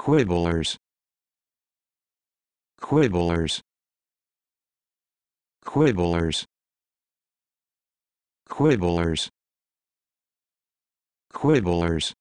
quibblers. Quibblers. Quibblers. Quibblers. Quibblers.